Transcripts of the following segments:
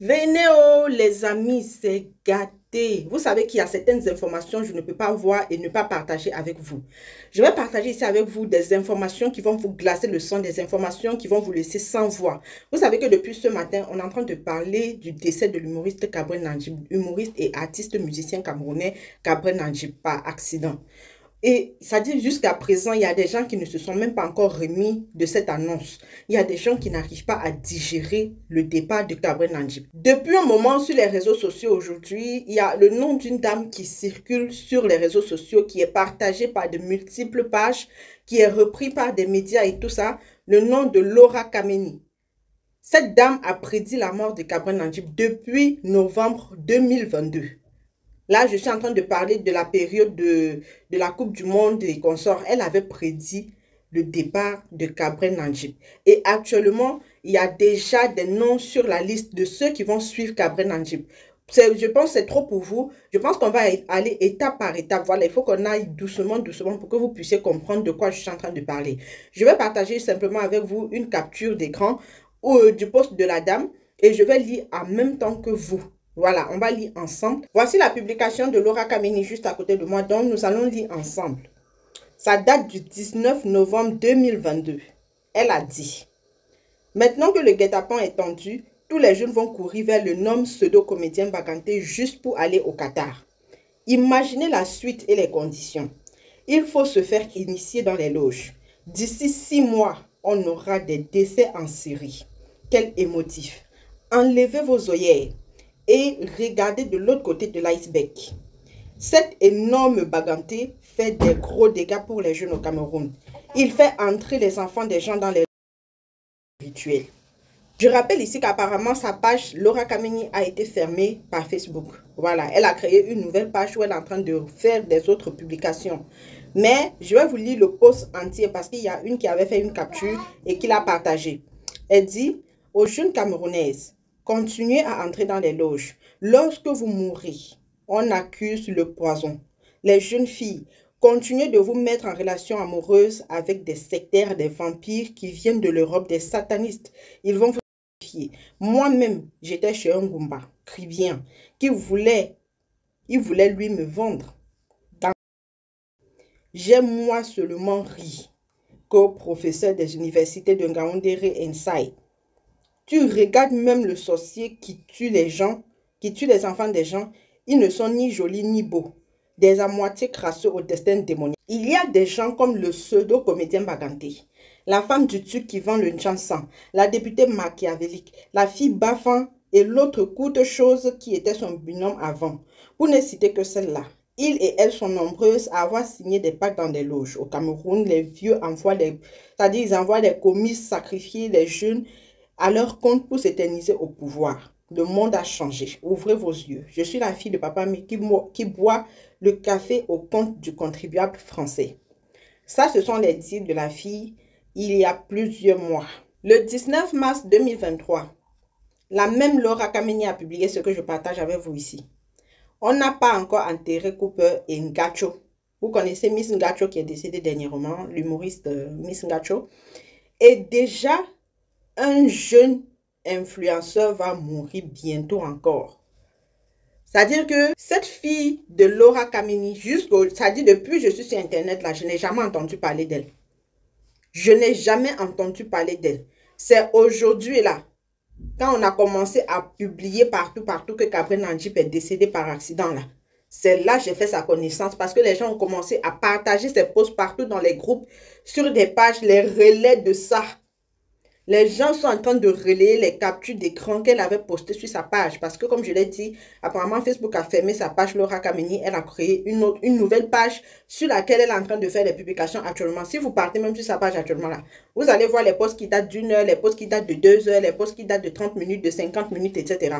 Venez oh les amis, c'est gâté. Vous savez qu'il y a certaines informations je ne peux pas voir et ne pas partager avec vous. Je vais partager ici avec vous des informations qui vont vous glacer le sang, des informations qui vont vous laisser sans voix. Vous savez que depuis ce matin, on est en train de parler du décès de l'humoriste Cabré Nanjib, humoriste et artiste musicien camerounais Cabré Nanjib par accident. Et ça dit jusqu'à présent, il y a des gens qui ne se sont même pas encore remis de cette annonce. Il y a des gens qui n'arrivent pas à digérer le départ de Cabré Nanjib. Depuis un moment sur les réseaux sociaux aujourd'hui, il y a le nom d'une dame qui circule sur les réseaux sociaux, qui est partagé par de multiples pages, qui est repris par des médias et tout ça. Le nom de Laura Kameni. Cette dame a prédit la mort de Cabré Nanjib depuis novembre 2022. Là, je suis en train de parler de la période de, la Coupe du Monde des consorts. Elle avait prédit le départ de Cabrel Nanjib. Et actuellement, il y a déjà des noms sur la liste de ceux qui vont suivre Cabrel Nanjib. Je pense que c'est trop pour vous. Je pense qu'on va aller étape par étape. Voilà, il faut qu'on aille doucement, doucement pour que vous puissiez comprendre de quoi je suis en train de parler. Je vais partager simplement avec vous une capture d'écran euh, du poste de la dame et je vais lire en même temps que vous. Voilà, on va lire ensemble. Voici la publication de Laura Kameni juste à côté de moi, donc nous allons lire ensemble. Ça date du 19 novembre 2022. Elle a dit, maintenant que le guet-apens est tendu, tous les jeunes vont courir vers le nom pseudo-comédien Baganté juste pour aller au Qatar. Imaginez la suite et les conditions. Il faut se faire initier dans les loges. D'ici six mois, on aura des décès en série. Quel émotif. Enlevez vos œillères et regardez de l'autre côté de l'iceberg. Cette énorme baganté fait des gros dégâts pour les jeunes au Cameroun. Il fait entrer les enfants des gens dans les rituels. Je rappelle ici qu'apparemment sa page Laura Kamini a été fermée par Facebook. Voilà, elle a créé une nouvelle page où elle est en train de faire des autres publications. Mais je vais vous lire le post entier parce qu'il y a une qui avait fait une capture et qui l'a partagé. Elle dit aux jeunes Camerounaises, Continuez à entrer dans les loges. Lorsque vous mourrez, on accuse le poison. Les jeunes filles, continuez de vous mettre en relation amoureuse avec des sectaires, des vampires qui viennent de l'Europe, des satanistes. Ils vont vous. Moi-même, j'étais chez un Goumba, bien, qui voulait, il voulait lui me vendre. J'ai moi seulement ri qu'au professeur des universités de Ngaoundéré Inside tu regardes même le sorcier qui tue les gens, qui tue les enfants des gens. Ils ne sont ni jolis ni beaux. Des à moitié crasseux au destin démoniaque. Il y a des gens comme le pseudo-comédien Baganté, la femme du tuc qui vend le chanson, la députée machiavélique, la fille Bafan et l'autre courte chose qui était son binôme avant. Pour ne citer que celle-là. Ils et elles sont nombreuses à avoir signé des pactes dans des loges. Au Cameroun, les vieux envoient les... C'est-à-dire, ils envoient des commis sacrifier les jeunes à leur compte pour s'éterniser au pouvoir. Le monde a changé. Ouvrez vos yeux. Je suis la fille de papa qui, qui boit le café au compte du contribuable français. Ça, ce sont les dires de la fille il y a plusieurs mois. Le 19 mars 2023, la même Laura Kameni a publié ce que je partage avec vous ici. On n'a pas encore enterré Cooper et Ngacho. Vous connaissez Miss Ngacho qui est décédée dernièrement, l'humoriste euh, Miss Ngacho. Et déjà, un jeune influenceur va mourir bientôt encore. C'est-à-dire que cette fille de Laura Kamini, jusqu'au, c'est-à-dire depuis que je suis sur Internet, je n'ai jamais entendu parler d'elle. Je n'ai jamais entendu parler d'elle. C'est aujourd'hui, là, quand on a commencé à publier partout, partout que Gabriel Nanjip est décédé par accident, là. C'est là que j'ai fait sa connaissance parce que les gens ont commencé à partager ses posts partout dans les groupes, sur des pages, les relais de ça. Les gens sont en train de relayer les captures d'écran qu'elle avait postées sur sa page. Parce que, comme je l'ai dit, apparemment, Facebook a fermé sa page Laura Kameni. Elle a créé une, nouvelle page sur laquelle elle est en train de faire des publications actuellement. Si vous partez même sur sa page actuellement vous allez voir les posts qui datent d'une heure, les posts qui datent de deux heures, les posts qui datent de 30 minutes, de 50 minutes, etc.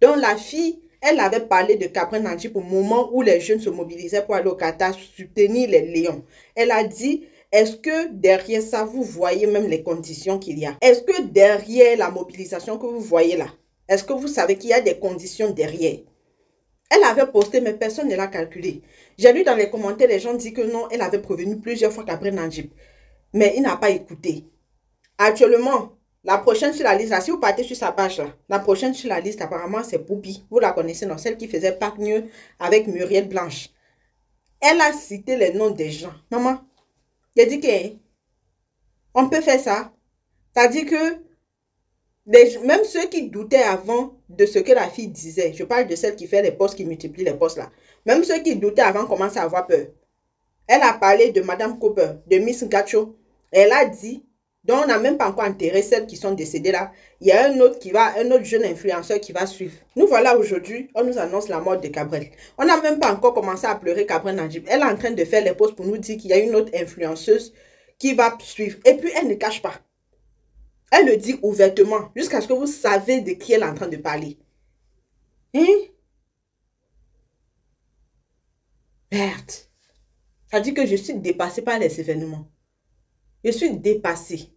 Donc, la fille, elle avait parlé de Caprin Nanji au moment où les jeunes se mobilisaient pour aller au Qatar soutenir les lions. Elle a dit est-ce que derrière ça, vous voyez même les conditions qu'il y a? Est-ce que derrière la mobilisation que vous voyez là, est-ce que vous savez qu'il y a des conditions derrière? Elle avait posté, mais personne ne l'a calculé. J'ai lu dans les commentaires, les gens disent que non, elle avait prévenu plusieurs fois qu'après Najib. Mais il n'a pas écouté. Actuellement, La prochaine sur la liste, si vous partez sur sa page, la prochaine sur la liste, apparemment, c'est Poupi. Vous la connaissez, non? Celle qui faisait pas mieux avec Muriel Blanche. Elle a cité les noms des gens. Maman, a dit que on peut faire ça. C'est-à-dire que même ceux qui doutaient avant de ce que la fille disait, je parle de celle qui fait les postes, qui multiplie les postes là, même ceux qui doutaient avant commencent à avoir peur. Elle a parlé de Madame Cooper, de Miss Gacho. Elle a dit, donc on n'a même pas encore enterré celles qui sont décédées là. Il y a un autre qui va, un autre jeune influenceur qui va suivre. Nous voilà aujourd'hui, on nous annonce la mort de Cabrel. On n'a même pas encore commencé à pleurer Cabrel Najib. Elle est en train de faire les posts pour nous dire qu'il y a une autre influenceuse qui va suivre. Et puis elle ne cache pas. Elle le dit ouvertement, jusqu'à ce que vous savez de qui elle est en train de parler. Hein? Merde. Ça dit que je suis dépassée par les événements. Je suis dépassée.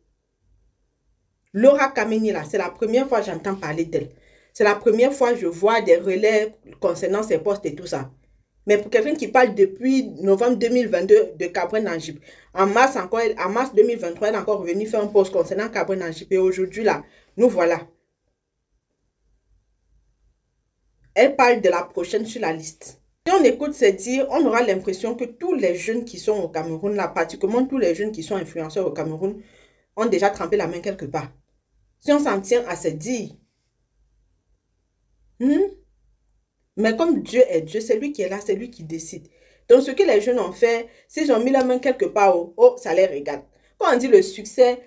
Laura Kameni, là, c'est la première fois que j'entends parler d'elle. C'est la première fois que je vois des relais concernant ses postes et tout ça. Mais pour quelqu'un qui parle depuis novembre 2022 de Cabré Najib, en mars, encore, en mars 2023, elle est encore revenue faire un post concernant Cabré Najib. Et aujourd'hui, là, nous voilà. Elle parle de la prochaine sur la liste. Si on écoute ces dire, on aura l'impression que tous les jeunes qui sont au Cameroun, là, particulièrement tous les jeunes qui sont influenceurs au Cameroun, ont déjà trempé la main quelque part. Si on s'en tient à ces dire, hmm, mais comme Dieu est Dieu, c'est lui qui est là, c'est lui qui décide. Donc, ce que les jeunes ont fait, s'ils ont mis la main quelque part, oh, oh ça les regarde. Quand on dit le succès,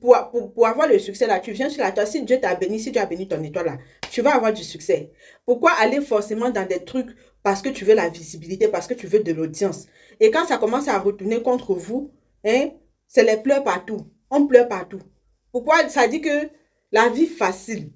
pour, avoir le succès là, tu viens sur la toile. Si Dieu t'a béni, si Dieu a béni ton étoile là, tu vas avoir du succès. Pourquoi aller forcément dans des trucs parce que tu veux la visibilité, parce que tu veux de l'audience Et quand ça commence à retourner contre vous, hein, c'est les pleurs partout. On pleure partout. Pourquoi? Ça dit que la vie facile,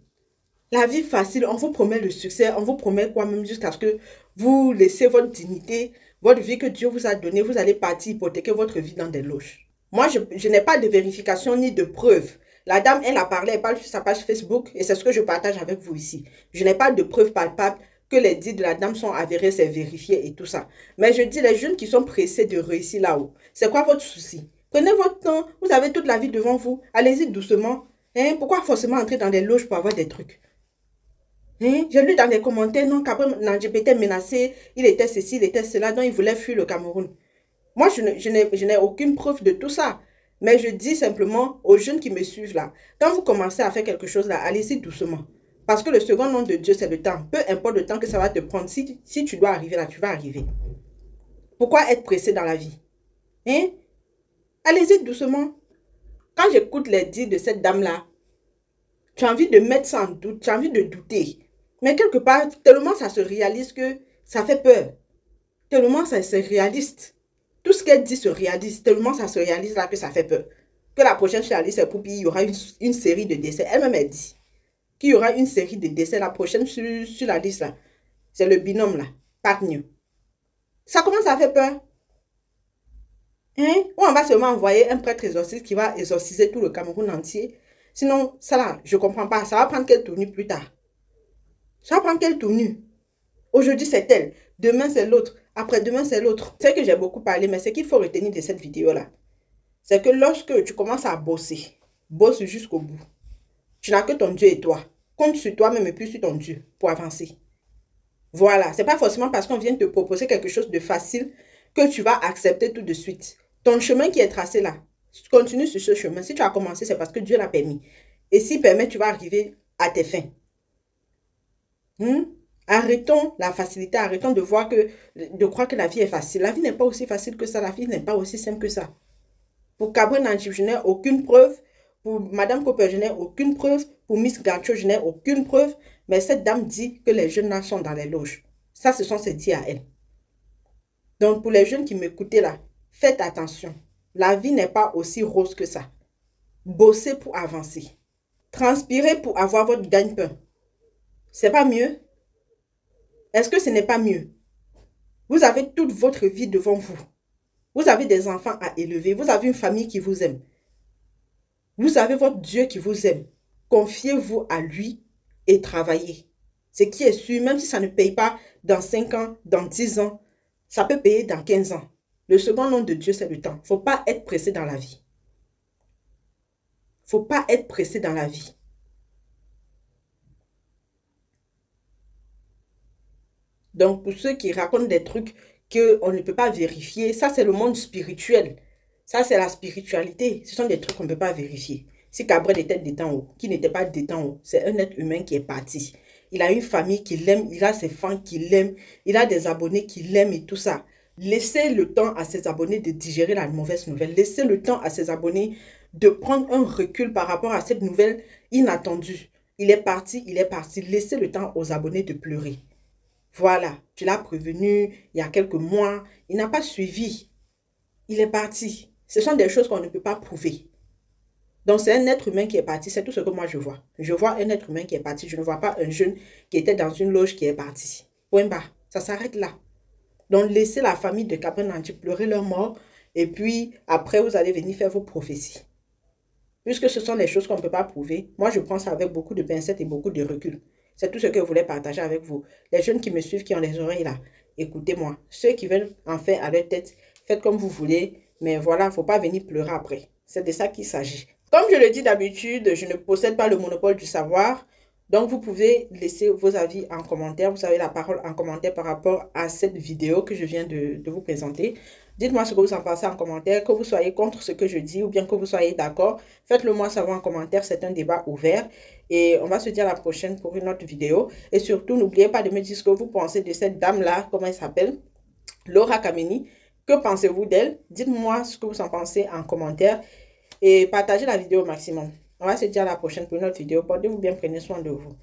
la vie facile, on vous promet le succès, on vous promet quoi même jusqu'à ce que vous laissez votre dignité, votre vie que Dieu vous a donnée, vous allez partir hypothéquer votre vie dans des loges. Moi, je, n'ai pas de vérification ni de preuve. La dame, elle a parlé, elle parle sur sa page Facebook et c'est ce que je partage avec vous ici. Je n'ai pas de preuve palpable que les dits de la dame sont avérés, c'est vérifié et tout ça. Mais je dis, les jeunes qui sont pressés de réussir là-haut, c'est quoi votre souci? Prenez votre temps, vous avez toute la vie devant vous, allez-y doucement. Hein? Pourquoi forcément entrer dans des loges pour avoir des trucs? Hein? J'ai lu dans les commentaires, non, qu'après Najib était menacé, il était ceci, il était cela, donc il voulait fuir le Cameroun. Moi, je n'ai aucune preuve de tout ça. Mais je dis simplement aux jeunes qui me suivent là, quand vous commencez à faire quelque chose là, allez-y doucement. Parce que le second nom de Dieu, c'est le temps. Peu importe le temps que ça va te prendre, si, si tu dois arriver là, tu vas arriver. Pourquoi être pressé dans la vie? Hein? Allez-y doucement. Quand j'écoute les dits de cette dame-là, tu as envie de mettre ça en doute, tu as envie de douter. Mais quelque part, tellement ça se réalise que ça fait peur. Tellement ça c'est réaliste. Tout ce qu'elle dit se réalise. Tellement ça se réalise là que ça fait peur. Que la prochaine sur la liste, il y aura une, série de décès. Elle-même, elle dit qu'il y aura une série de décès. La prochaine sur, la liste là, c'est le binôme là, Partner. Ça commence à faire peur. Hein? Ou on va seulement envoyer un prêtre exorciste qui va exorciser tout le Cameroun entier. Sinon, ça là, je ne comprends pas. Ça va prendre quelle tournure plus tard? Ça prend quelle tournure? Aujourd'hui, c'est elle. Demain, c'est l'autre. Après-demain, c'est l'autre. C'est que j'ai beaucoup parlé, mais ce qu'il faut retenir de cette vidéo-là, c'est que lorsque tu commences à bosser, bosse jusqu'au bout. Tu n'as que ton Dieu et toi. Compte sur toi-même et puis sur ton Dieu pour avancer. Voilà. C'est pas forcément parce qu'on vient te proposer quelque chose de facile que tu vas accepter tout de suite. Ton chemin qui est tracé là, continue sur ce chemin. Si tu as commencé, c'est parce que Dieu l'a permis. Et s'il permet, tu vas arriver à tes fins. Hmm? Arrêtons la facilité, arrêtons de voir que, de croire que la vie est facile. La vie n'est pas aussi facile que ça, la vie n'est pas aussi simple que ça. Pour Cabré n'ai aucune preuve. Pour Madame Cooper, je n'ai aucune preuve. Pour Miss Gacho, je n'ai aucune preuve. Mais cette dame dit que les jeunes là sont dans les loges. Ça, ce sont ses dits à elle. Donc, pour les jeunes qui m'écoutaient là, faites attention. La vie n'est pas aussi rose que ça. Bossez pour avancer. Transpirez pour avoir votre gagne-pain. C'est pas mieux? Est-ce que ce n'est pas mieux? Vous avez toute votre vie devant vous. Vous avez des enfants à élever. Vous avez une famille qui vous aime. Vous avez votre Dieu qui vous aime. Confiez-vous à lui et travaillez. Ce qui est sûr, même si ça ne paye pas dans 5 ans, dans 10 ans, ça peut payer dans 15 ans. Le second nom de Dieu, c'est le temps. Il ne faut pas être pressé dans la vie. faut pas être pressé dans la vie. Donc, pour ceux qui racontent des trucs qu'on ne peut pas vérifier, ça, c'est le monde spirituel. Ça, c'est la spiritualité. Ce sont des trucs qu'on ne peut pas vérifier. Si Cabrel était détenu qui n'était pas détenu c'est un être humain qui est parti. Il a une famille qui l'aime, il a ses fans qui l'aiment, il a des abonnés qui l'aiment et tout ça. Laissez le temps à ses abonnés de digérer la mauvaise nouvelle. Laissez le temps à ses abonnés de prendre un recul par rapport à cette nouvelle inattendue. Il est parti, il est parti. Laissez le temps aux abonnés de pleurer. Voilà, tu l'as prévenu il y a quelques mois. Il n'a pas suivi. Il est parti. Ce sont des choses qu'on ne peut pas prouver. Donc, c'est un être humain qui est parti. C'est tout ce que moi, je vois. Je vois un être humain qui est parti. Je ne vois pas un jeune qui était dans une loge qui est parti. Bas. Ça s'arrête là. Donc, laissez la famille de Nanti pleurer leur mort. Et puis, après, vous allez venir faire vos prophéties. Puisque ce sont des choses qu'on ne peut pas prouver, moi, je prends ça avec beaucoup de pincettes et beaucoup de recul. C'est tout ce que je voulais partager avec vous. Les jeunes qui me suivent, qui ont les oreilles là, écoutez-moi. Ceux qui veulent en faire à leur tête, faites comme vous voulez. Mais voilà, il faut pas venir pleurer après. C'est de ça qu'il s'agit. Comme je le dis d'habitude, je ne possède pas le monopole du savoir. Donc, vous pouvez laisser vos avis en commentaire. Vous avez la parole en commentaire par rapport à cette vidéo que je viens de, vous présenter. Dites-moi ce que vous en pensez en commentaire, que vous soyez contre ce que je dis ou bien que vous soyez d'accord. Faites-le moi savoir en commentaire, c'est un débat ouvert. Et on va se dire à la prochaine pour une autre vidéo. Et surtout, n'oubliez pas de me dire ce que vous pensez de cette dame-là, comment elle s'appelle, Laura Kameni. Que pensez-vous d'elle? Dites-moi ce que vous en pensez en commentaire et partagez la vidéo au maximum. On va se dire à la prochaine pour une autre vidéo. Portez-vous bien, prenez soin de vous.